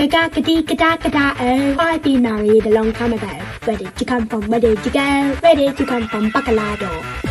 Gaga gadee ga da oh. I've been married a long time ago. Where did you come from? Where did you go? Where did you come from? Buckle eye dough.